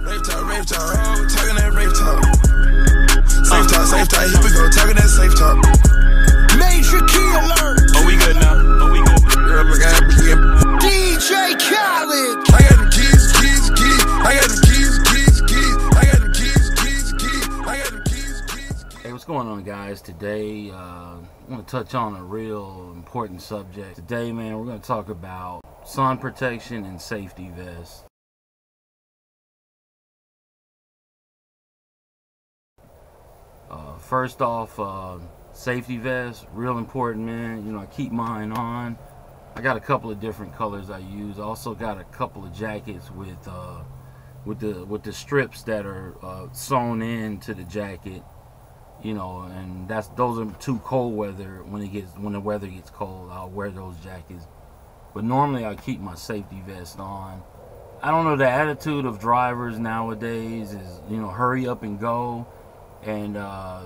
Rave talk, rave talk, oh, talking that rave talk. Safe talk, safe talk, here we go, talking that safe talk. Major key alert. Oh, we good now. Oh, we good. Girl, look at me. DJ Khaled. I got them keys, keys, keys. I got them keys, keys, keys. I got them keys, keys, keys. I got them keys, keys, keys. Hey, what's going on, guys? Today, uh, I want to touch on a real important subject. Today, man, we're going to talk about sun protection and safety vests. Uh, first off, uh, safety vest, real important, man. You know, I keep mine on. I got a couple of different colors I use. I also got a couple of jackets with uh, with the with the strips that are uh, sewn into the jacket you know, and that's those are too cold weather when it gets when the weather gets cold. I'll wear those jackets, but normally I keep my safety vest on. I don't know the attitude of drivers nowadays is you know hurry up and go, and uh,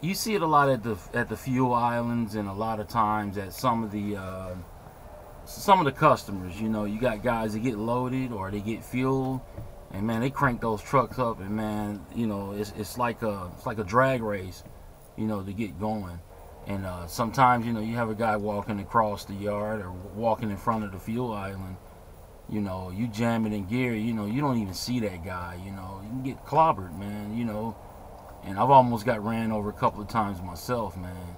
you see it a lot at the at the fuel islands and a lot of times at some of the uh, some of the customers. You know, you got guys that get loaded or they get fuel and man, they crank those trucks up, and man, you know, it's it's like a it's like a drag race, you know, to get going. And uh, sometimes, you know, you have a guy walking across the yard or walking in front of the fuel island. You know, you jam it in gear. You know, you don't even see that guy. You know, you can get clobbered, man. You know, and I've almost got ran over a couple of times myself, man.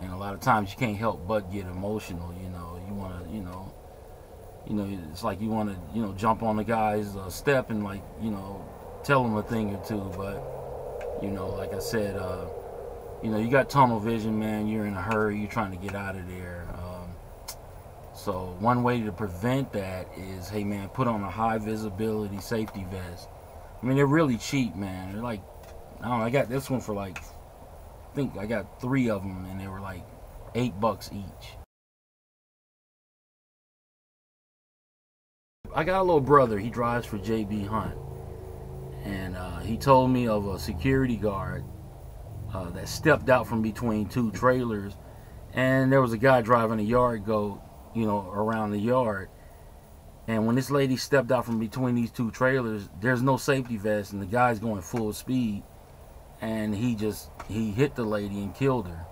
And a lot of times you can't help but get emotional. You know, you want to, you know, you know, it's like you want to, you know, jump on the guy's uh, step and like, you know, tell him a thing or two. But, you know, like I said, uh, you know, you got tunnel vision, man. You're in a hurry. You're trying to get out of there. Um, so one way to prevent that is, hey, man, put on a high visibility safety vest. I mean, they're really cheap, man. They're like, I know, I got this one for like, I think I got three of them, and they were like eight bucks each. I got a little brother. He drives for JB Hunt, and uh, he told me of a security guard uh, that stepped out from between two trailers, and there was a guy driving a yard goat, you know, around the yard. And when this lady stepped out from between these two trailers, there's no safety vest, and the guy's going full speed, and he just he hit the lady and killed her.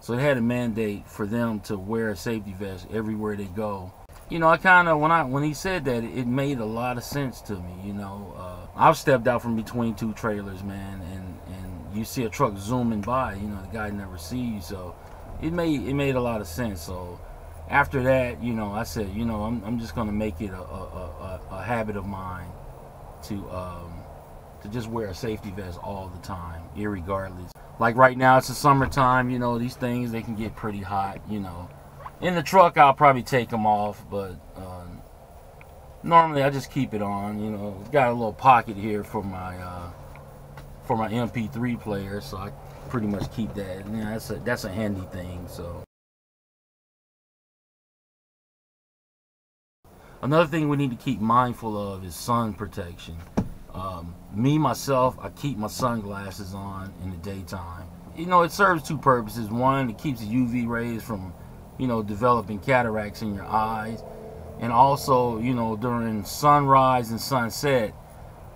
So they had a mandate for them to wear a safety vest everywhere they go you know, I kind of when I when he said that, it made a lot of sense to me. You know, uh, I've stepped out from between two trailers, man, and and you see a truck zooming by. You know, the guy never sees you, so it made it made a lot of sense. So after that, you know, I said, you know, I'm I'm just gonna make it a a, a, a habit of mine to um, to just wear a safety vest all the time, irregardless. Like right now, it's the summertime. You know, these things they can get pretty hot. You know in the truck, I'll probably take them off, but uh, normally I just keep it on. You know, got a little pocket here for my uh, for my MP3 player, so I pretty much keep that. Yeah, that's a that's a handy thing. So. Another thing we need to keep mindful of is sun protection. Um, me myself, I keep my sunglasses on in the daytime. You know, it serves two purposes. One, it keeps the UV rays from you know, developing cataracts in your eyes. And also, you know, during sunrise and sunset,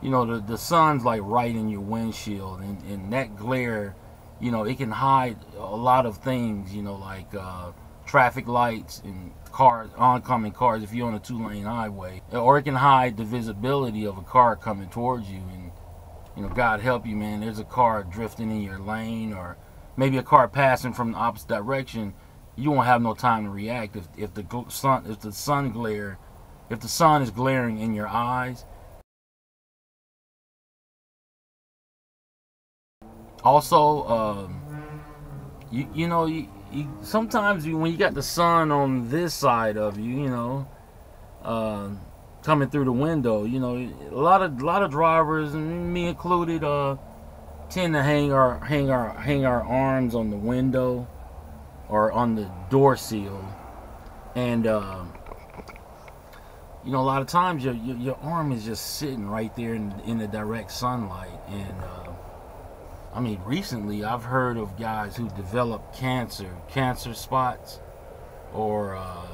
you know, the, the sun's like right in your windshield. And, and that glare, you know, it can hide a lot of things, you know, like uh, traffic lights and cars, oncoming cars if you're on a two lane highway. Or it can hide the visibility of a car coming towards you. And, you know, God help you, man, there's a car drifting in your lane or maybe a car passing from the opposite direction you won't have no time to react if, if the sun if the sun glare if the sun is glaring in your eyes also um, you you know you, you sometimes you, when you got the sun on this side of you you know uh, coming through the window you know a lot of a lot of drivers me included uh, tend to hang our hang our hang our arms on the window or on the door seal, and uh, you know a lot of times your, your, your arm is just sitting right there in, in the direct sunlight, and uh, I mean recently I've heard of guys who develop cancer, cancer spots, or uh,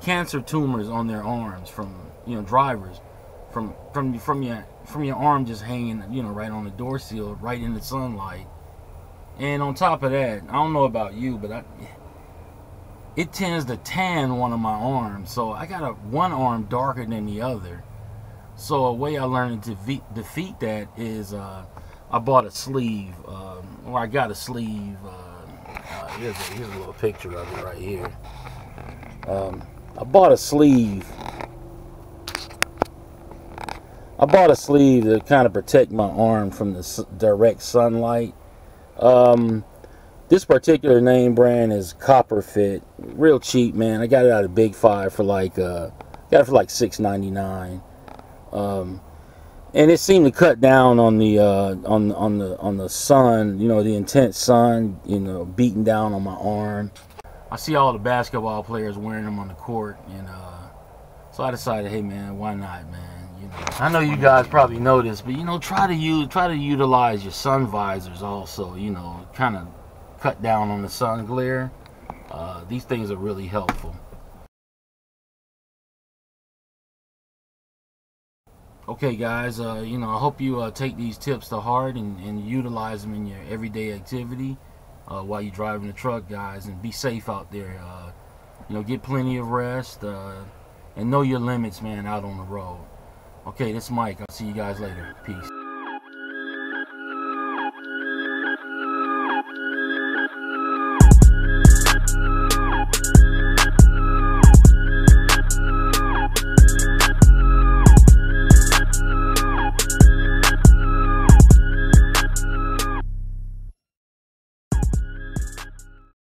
cancer tumors on their arms from you know drivers from from from your from your arm just hanging, you know, right on the door seal, right in the sunlight. And on top of that, I don't know about you, but I it tends to tan one of my arms. So I got a one arm darker than the other. So a way I learned to defeat that is uh, I bought a sleeve, um, or I got a sleeve. Uh, uh, here's, a, here's a little picture of it right here. Um, I bought a sleeve. I bought a sleeve to kind of protect my arm from the direct sunlight. Um, this particular name brand is Copper Fit, real cheap, man. I got it out of Big Five for like uh, got it for like six ninety nine. Um, and it seemed to cut down on the uh, on on the on the sun, you know, the intense sun, you know, beating down on my arm. I see all the basketball players wearing them on the court, and uh, so I decided, hey man, why not, man? You know, I know you guys probably know this, but you know, try to use try to utilize your sun visors also. You know, kind of cut down on the sun glare. Uh, these things are really helpful. Okay, guys, uh, you know, I hope you uh, take these tips to heart and, and utilize them in your everyday activity uh, while you're driving the truck, guys, and be safe out there. Uh, you know, get plenty of rest uh, and know your limits, man, out on the road. Okay, this is Mike. I'll see you guys later. Peace.